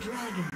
dragon.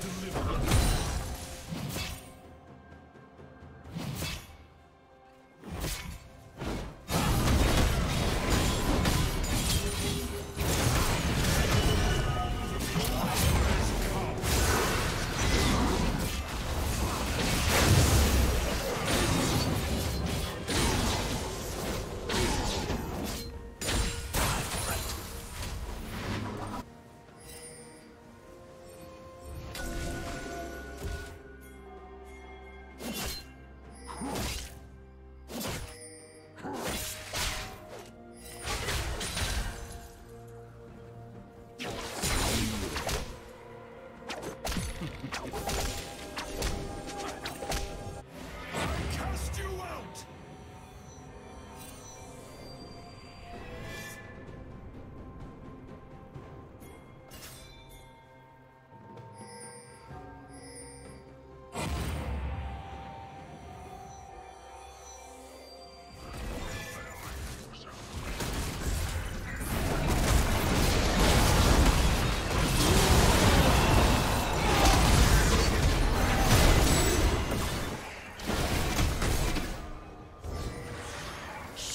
delivered.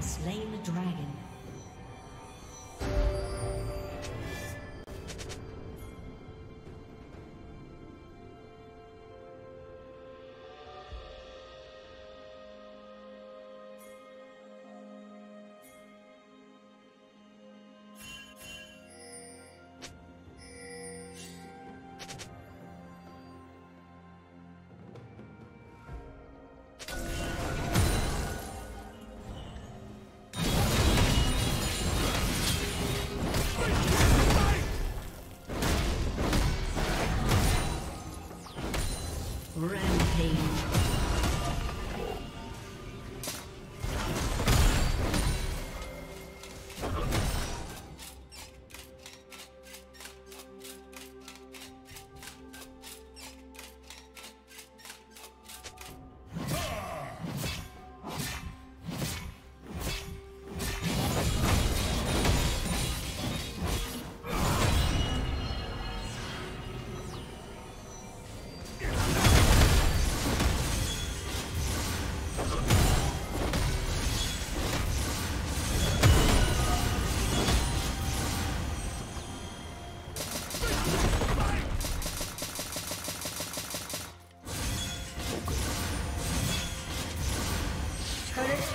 slain the dragon.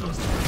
Useless.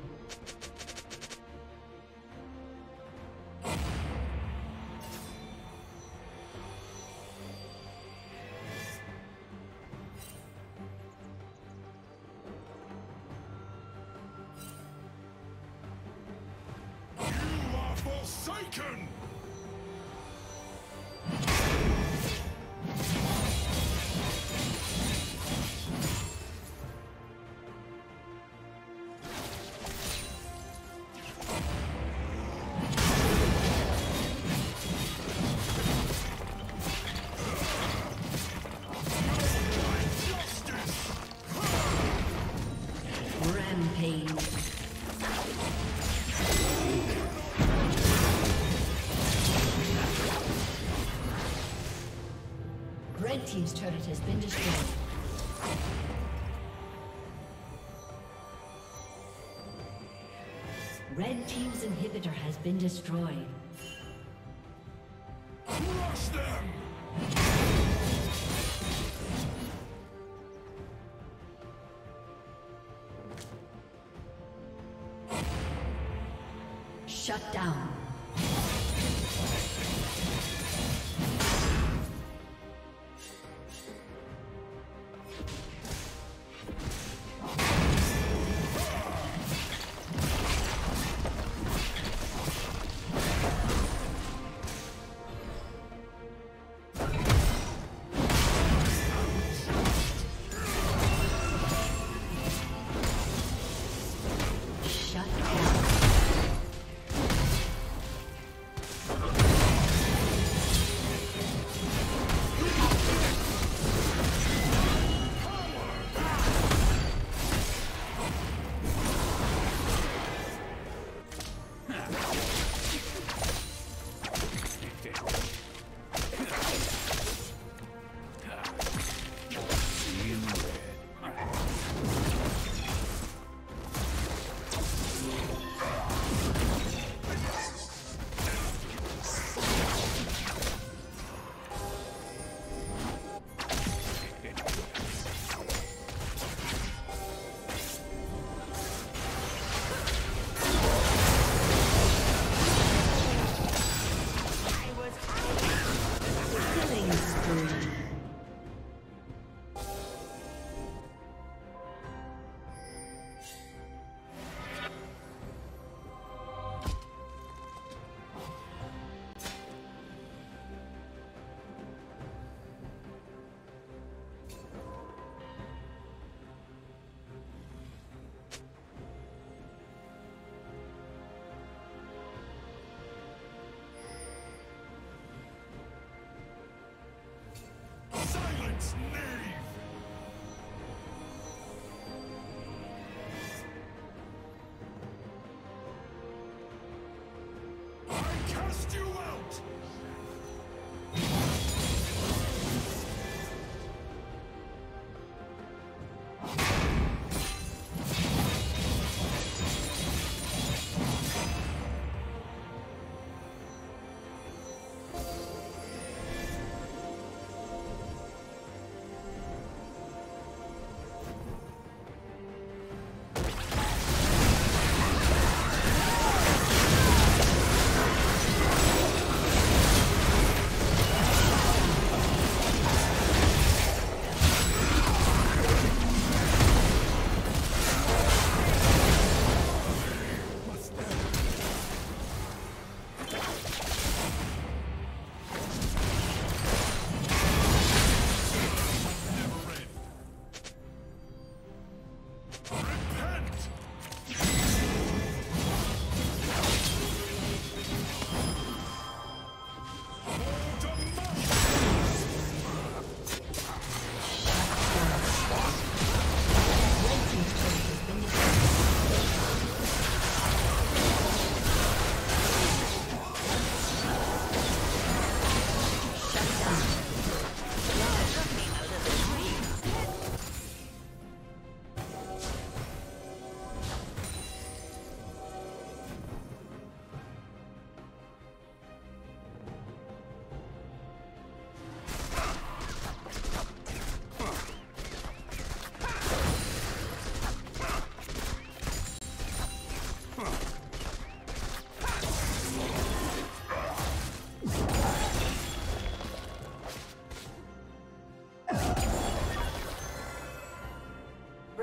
Been destroyed. Red Team's inhibitor has been destroyed. Crush them! Shut down. Silence, knave! I cast you out!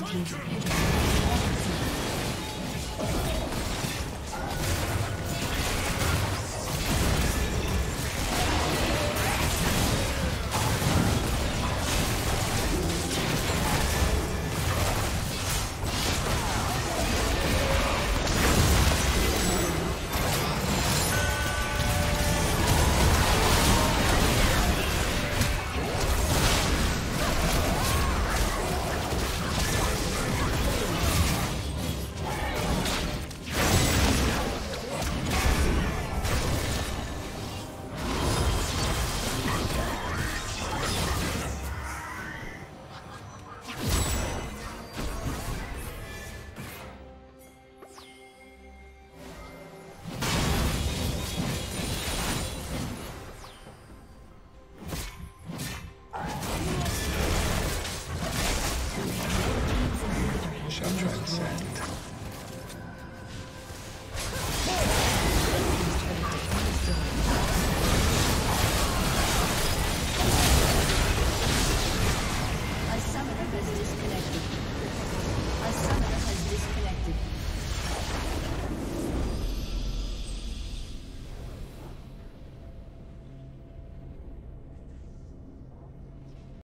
Red team's